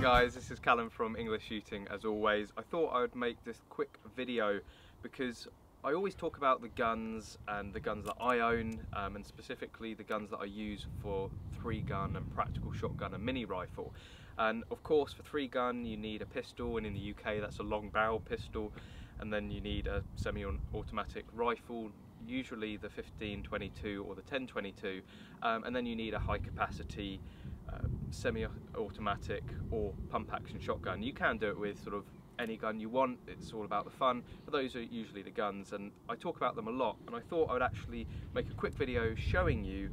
guys, this is Callum from English Shooting as always. I thought I would make this quick video because I always talk about the guns and the guns that I own um, and specifically the guns that I use for three gun and practical shotgun and mini rifle. And of course for three gun you need a pistol and in the UK that's a long barrel pistol and then you need a semi-automatic rifle usually the 1522 or the 1022 um, and then you need a high capacity uh, semi-automatic or pump action shotgun. You can do it with sort of any gun you want, it's all about the fun, but those are usually the guns and I talk about them a lot. And I thought I would actually make a quick video showing you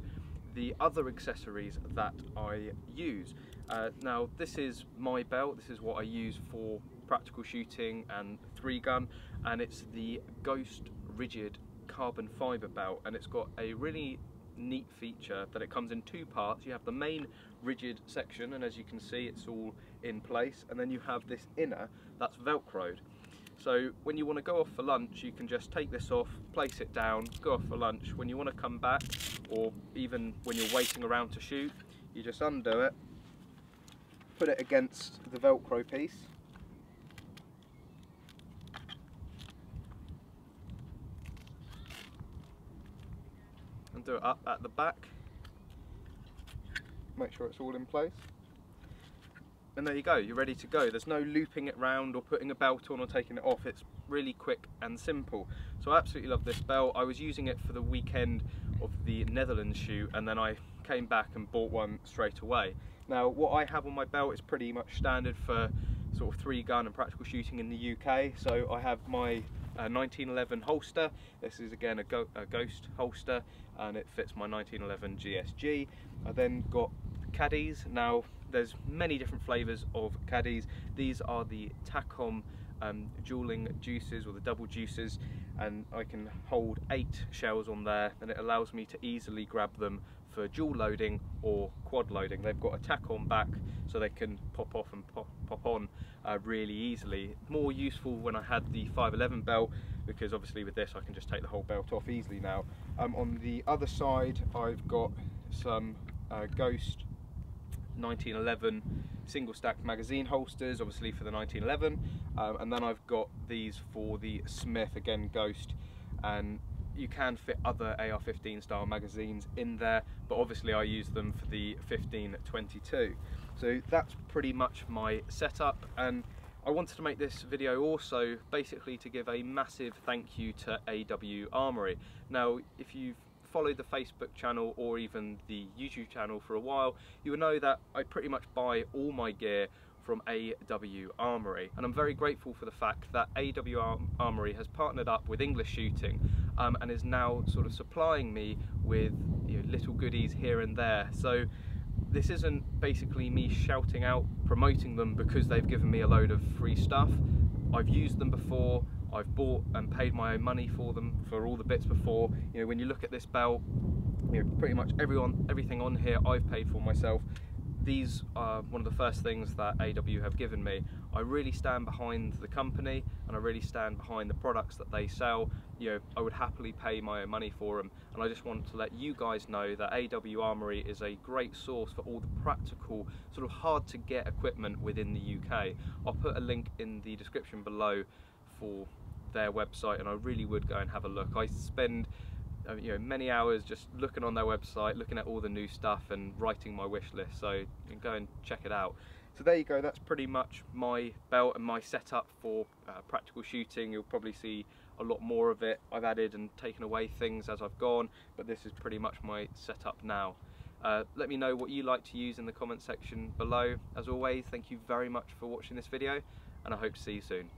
the other accessories that I use. Uh, now this is my belt, this is what I use for practical shooting and three gun. And it's the Ghost Rigid carbon fibre belt. And it's got a really neat feature that it comes in two parts. You have the main rigid section and as you can see it's all in place and then you have this inner that's velcroed. So when you want to go off for lunch you can just take this off, place it down, go off for lunch. When you want to come back or even when you're waiting around to shoot you just undo it, put it against the velcro piece do it up at the back. Make sure it's all in place. And there you go, you're ready to go. There's no looping it round or putting a belt on or taking it off. It's really quick and simple. So I absolutely love this belt. I was using it for the weekend of the Netherlands shoot and then I came back and bought one straight away. Now what I have on my belt is pretty much standard for sort of three gun and practical shooting in the UK. So I have my uh, 1911 holster. This is again a, go a, ghost holster and it fits my 1911 GSG. I then got caddies. Now there's many different flavors of caddies. These are the Taccom um, dueling juices or the double deuces and I can hold eight shells on there and it allows me to easily grab them for dual loading or quad loading. They've got a tack on back so they can pop off and pop, pop on uh, really easily. More useful when I had the 511 belt because obviously with this I can just take the whole belt off easily now. Um, on the other side I've got some uh, Ghost 1911 single stack magazine holsters obviously for the 1911 um, and then I've got these for the Smith again Ghost and you can fit other AR-15 style magazines in there, but obviously I use them for the 15-22. So that's pretty much my setup and I wanted to make this video also basically to give a massive thank you to AW Armoury. Now if you've followed the Facebook channel or even the YouTube channel for a while, you will know that I pretty much buy all my gear from AW Armoury and I'm very grateful for the fact that AW Armoury has partnered up with English Shooting um, and is now sort of supplying me with you know, little goodies here and there. So this isn't basically me shouting out promoting them because they've given me a load of free stuff. I've used them before I've bought and paid my own money for them for all the bits before you know when you look at this belt you know pretty much everyone everything on here I've paid for myself these are one of the first things that AW have given me. I really stand behind the company and I really stand behind the products that they sell. You know, I would happily pay my own money for them and I just want to let you guys know that AW Armoury is a great source for all the practical, sort of hard to get equipment within the UK. I'll put a link in the description below for their website and I really would go and have a look. I spend uh, you know many hours just looking on their website looking at all the new stuff and writing my wish list. So go and check it out. So there you go. That's pretty much my belt and my setup for uh, practical shooting. You'll probably see a lot more of it. I've added and taken away things as I've gone but this is pretty much my setup now. Uh, let me know what you like to use in the comment section below. As always thank you very much for watching this video and I hope to see you soon